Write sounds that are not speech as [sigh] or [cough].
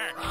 [laughs] attack.